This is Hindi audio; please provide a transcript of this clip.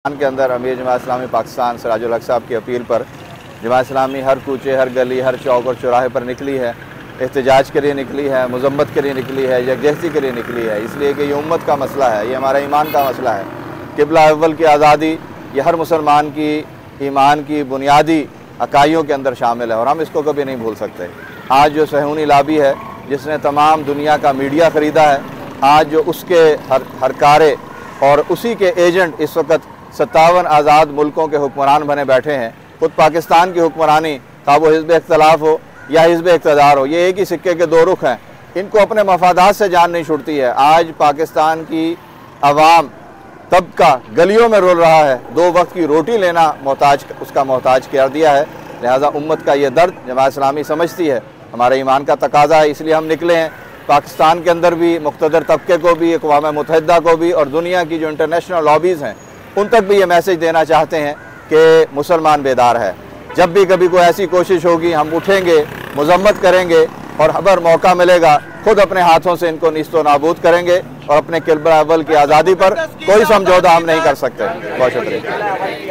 के अंदर अमीर जमा इस्लामी पाकिस्तान सराजुल हक साहब की अपील पर जमा इस्लामी हर कूचे, हर गली, हर चौक और चौराहे पर निकली है। एहतजाज के लिए निकली है, मजम्मत के लिए निकली है यकजहती के लिए निकली है। इसलिए कि ये उम्मत का मसला है, ये हमारा ईमान का मसला है। किबला अव्वल की आज़ादी, ये हर मुसलमान की ईमान की बुनियादी अकाइयों के अंदर शामिल है और हम इसको कभी नहीं भूल सकते। आज जो सहूनी लाबी है, जिसने तमाम दुनिया का मीडिया ख़रीदा है, आज जो उसके हर, हरकारे और उसी के एजेंट इस वक्त सत्तावन आज़ाद मुल्कों के हुक्मरान बने बैठे हैं। खुद पाकिस्तान की हुक्मरानी खा वो हिजब इख्तलाफ हो या हिजब इकतदार हो, ये एक ही सिक्के के दो रुख हैं। इनको अपने मफादात से जान नहीं छुटती है। आज पाकिस्तान की आवाम तबका गलियों में रोल रहा है। दो वक्त की रोटी लेना मोहताज, उसका मोहताज कर दिया है। लिहाजा उम्मत का ये दर्द जमा इस्लामी समझती है। हमारे ईमान का तकाजा है, इसलिए हम निकले हैं। पाकिस्तान के अंदर भी मुख्तर तबके को भी अकवा मुतहदा को भी और दुनिया की जो इंटरनेशनल लॉबीज़ हैं उन तक भी ये मैसेज देना चाहते हैं कि मुसलमान बेदार है। जब भी कभी कोई ऐसी कोशिश होगी, हम उठेंगे, मजम्मत करेंगे और हर मौका मिलेगा, खुद अपने हाथों से इनको निस्तो नाबूद करेंगे और अपने किलब अवल की आज़ादी पर कोई समझौता हम नहीं कर सकते। बहुत शुक्रिया।